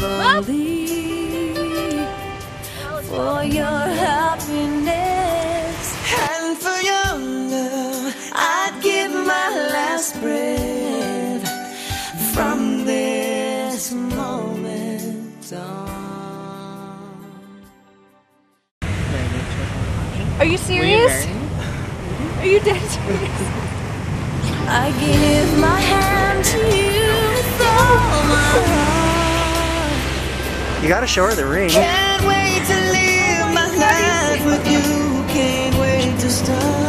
I live only for your happiness. And for your love, I'd give my last breath. From this moment on. Are you serious? Are you dead serious? I give You gotta show her the ring. Can't wait to live my life with you. Can't wait to start.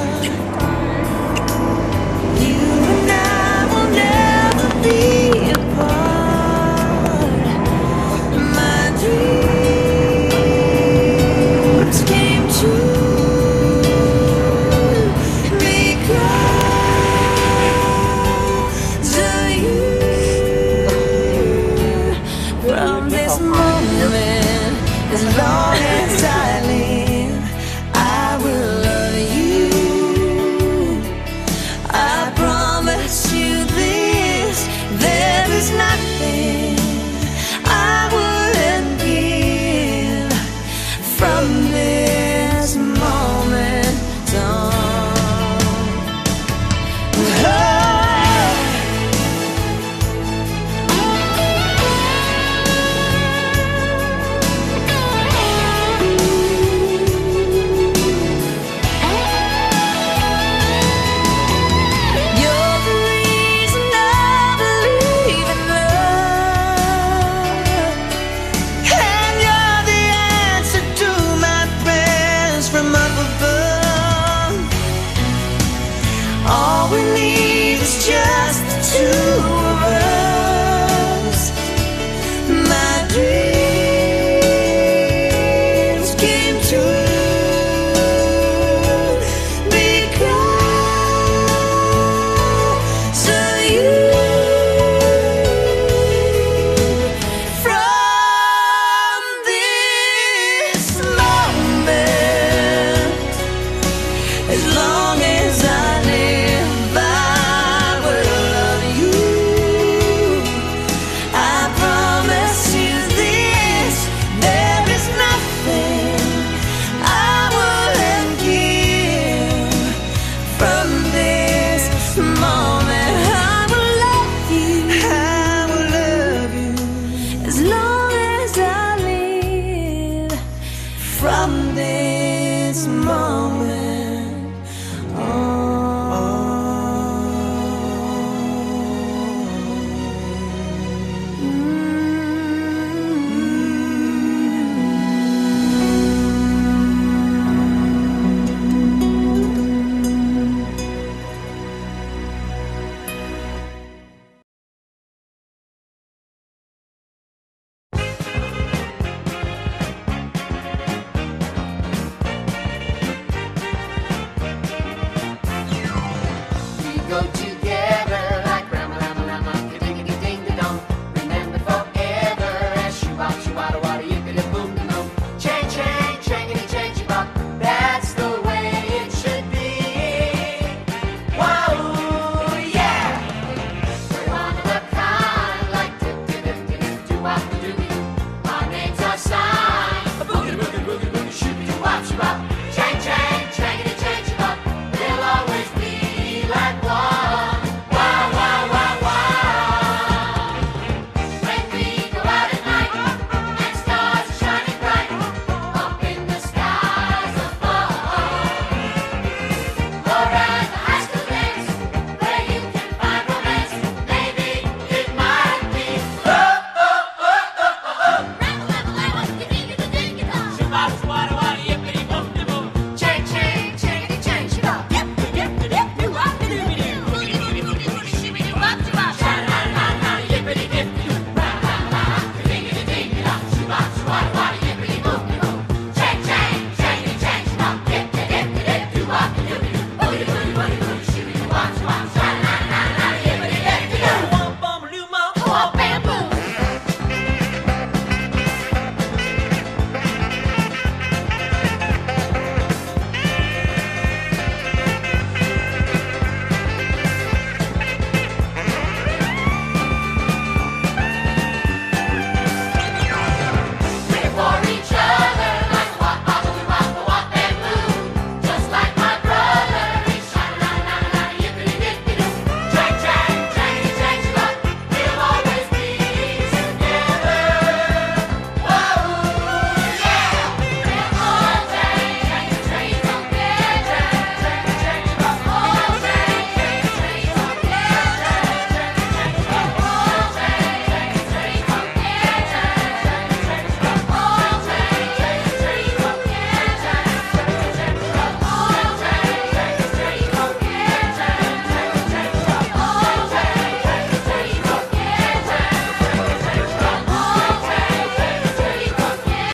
Long to